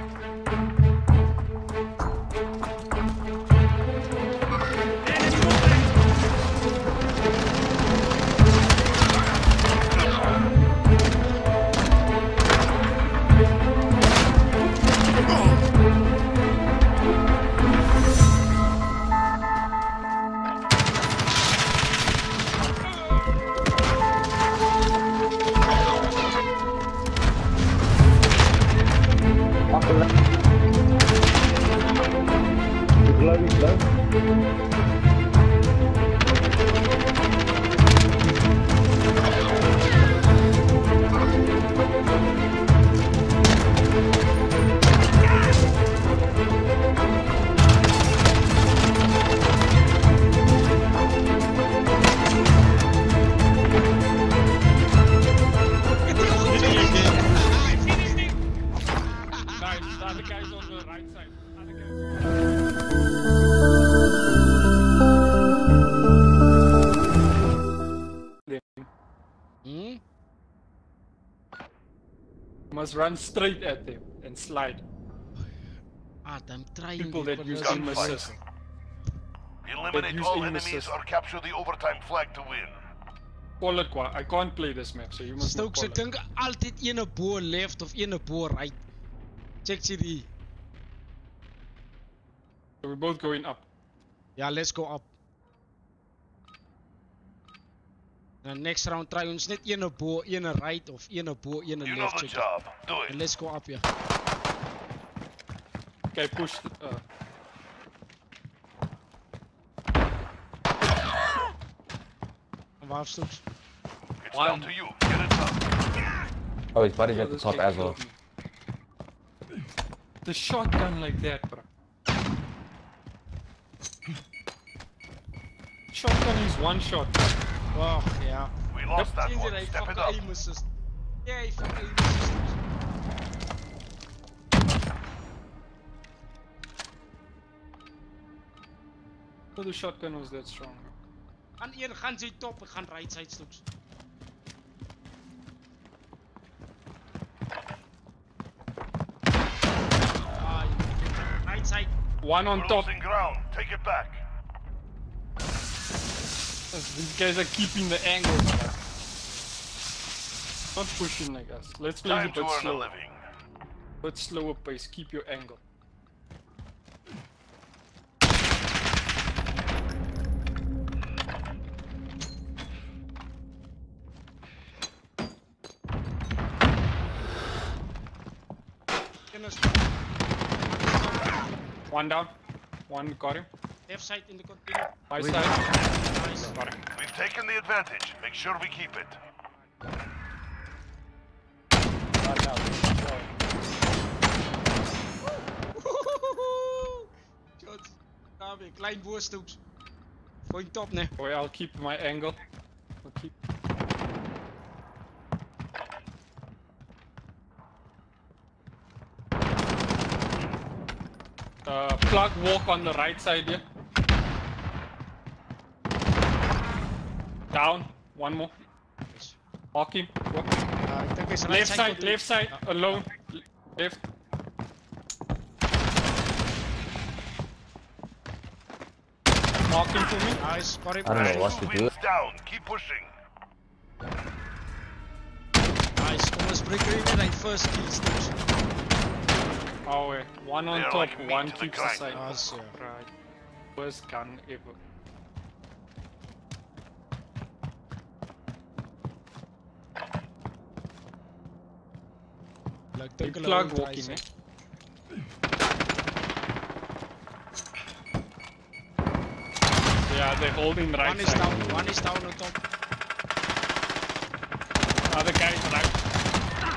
Up Must run straight at them and slide. Ah, I'm trying. People that use converse- aim assist. Eliminate use all aim enemies assist. or capture the overtime flag to win. Call it qua. I can't play this map, so you must not Stokes, call ek it. dink altyd ene bo left of ene bo right. Check see die. So we're both going up. Yeah, let's go up. Next round try ons net ene bo, ene right of ene bo, ene You know left the check. job. Do And it. let's go up ja. Okay, push. The, uh, En waar Stokes? It's down to you. Get it done. Oh, his buddy's yeah, at the top as well. The shotgun like that, bro. Shotgun is one shot. Wag, ja. We lost that Sien jy one. hy Step fuck it up. aim assist. Ja, fuck aim assist. So the shotgun was that strong. Aan een gaan sy top, ek gaan right side Stokes. Ah, right side. One on We're top. losing ground. Take it back. These guys are keeping the angle. Not pushing like us. Let's play it a Time to bit earn a slower. living. Bit slower pace. Keep your angle. One down. One got him. left side in the container. My Wait. side. Nice. We've taken the advantage. Make sure we keep it. Shots. Daar weer, klein voorstoeps. Point top ne. Boy, I'll keep my angle. I'll keep. Uh, plug walk on the right side here. Down. One more. Mark him. Walk. Ja, ek dink hy's right Left side, container. left side, Ja. alone. L- Left. Mark him for me. Nice, got him. I don't know what to do. Down. Keep pushing. Nice. Kom ons breek hier net hy first kill Stokes. Oh, wait. One on They're top, like one to the keeps the side. Nice, ja. Right. Worst gun ever. Ek Big dink hulle plug wil try walking, sy- eh? Yeah, they're holding right One is side. down, one is down on top. Other guy's right.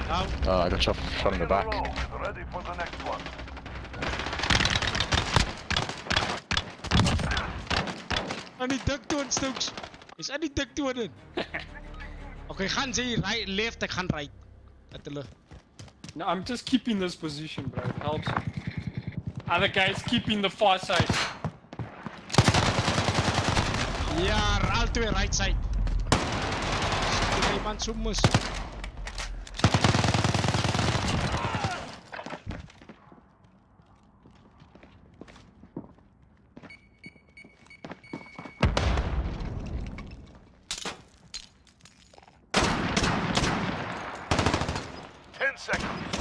Down. Oh, I got shot, shot in the back. Roll. Ready for the next one. Aan die dik toon Stokes. Is aan die dik toon in. Okay, gaan sy right left, ek gaan right. Dat hulle No, I'm just keeping this position, bro. It helps. Other guys keeping the far side. Ja, al twee right side. 10 seconds.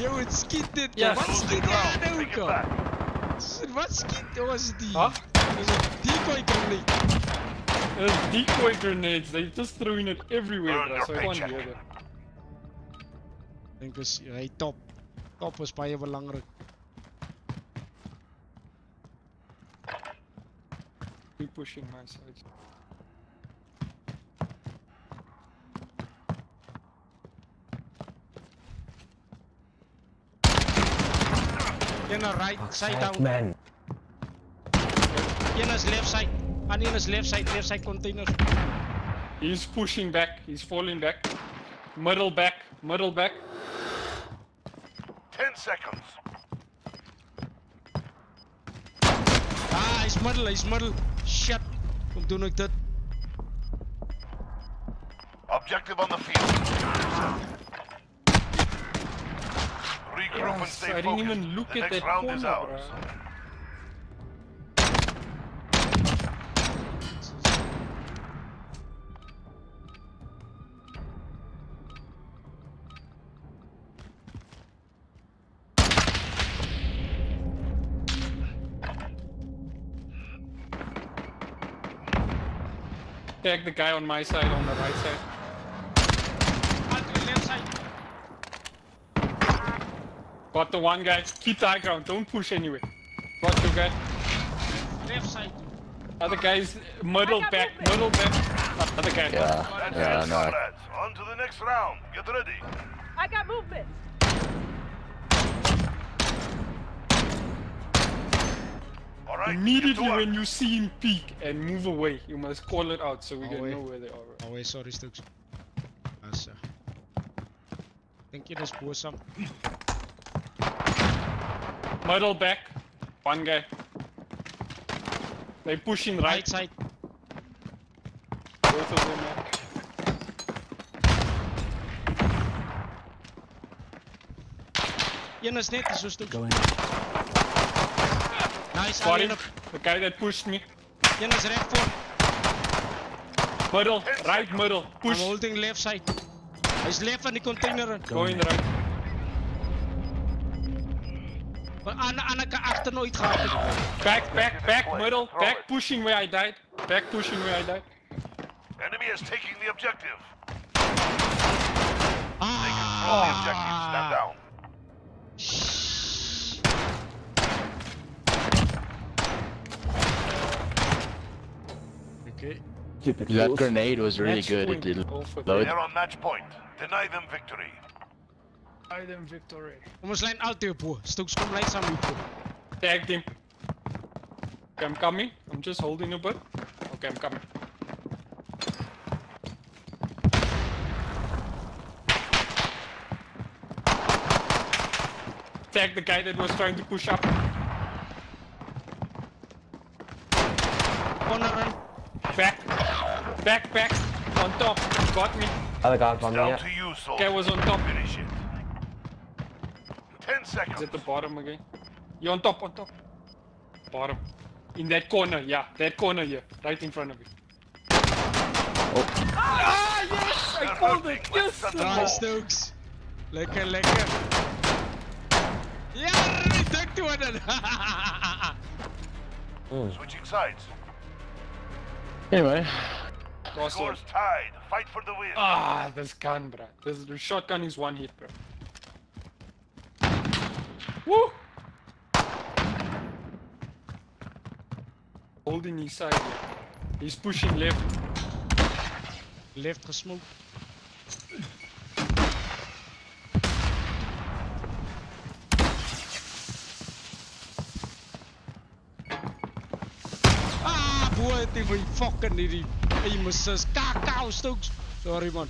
Yo, het schiet dit. Ja, wat schiet jij nou, kan? Wat schiet? was? There's a decoy grenade. There's decoy grenades. They're just throwing it everywhere, bro. So I can't hear it. I think it's hy top. Top is baie belangrik. Keep pushing my side. Een na right side Fuck, down. man. Een is left side. Aan een is left side, left side container. He's pushing back. He's falling back. Middle back. Middle back. Ten seconds. Ah, hy's middle, hy's middle. Shit. Kom doen ek dit. Objective on the field. Regroup and stay I didn't focused. even look the at next that round is corner, ours. Tag the guy on my side, on the right side. Aan die left side. Got the one guy. Keep the high ground. Don't push anyway. Got your guy. Left side. Other guys, middle back, middle back. Other guy. Yeah, yeah, no. On to the next round. Get ready. I got movement. All right. Immediately get when you see him peek and move away, you must call it out so we can know where they are. Oh, wait, sorry, Stokes. As uh, Dink jy dis bo saam? Middle back, one guy. They pushing right, Right side. both of them. are- Een is net so Stokes. Nice, Got alleen him. op. The guy that pushed me. Een is reg voor. Middle, right middle. I'm Push. holding left side. Hy's left van die container in. Going right. Maar aan aan ek agter nooit gehad. Back, back, back, middle. Back pushing where I died. Back pushing where I died. Enemy is taking the objective. Ah. control the objectives. Stand down. Okay. That grenade was really Match good. It did Go load. They're on match point. Deny them victory. I them victory. Kom ons lyn altyd op. bo. Stokes kom lyn saam hier. bo. Tagged him. Okay, I'm coming. I'm just holding a bit. Okay, I'm coming. Tag the guy that was trying to push up. Corner in. Back. Back, back. On top. Got me. Other guy on me, Down yeah. to you, Guy soldier. was on top. Finish it. Ten Is seconds. at the bottom again. You're on top, on top. Bottom. In that corner, yeah. That corner here. Right in front of you. Oh. Ah, yes! I They're called it! Let's Yes! send them Nice home. Stokes. Lekker, lekker. Ja, die dik toe dan. Switching sides. Anyway, Cross on. Scores tied. Fight for the win. Ah, this gun, bro. This shotgun is one hit, bro. Woo! Holding his side. He's pushing left. Left gesmoke. Ah, boy, het my fucking hierdie aim assist. Kakao Stokes. Sorry man.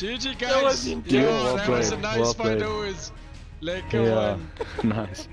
GG guys! That was, yeah, that was a nice well fight played. always. go yeah. nice.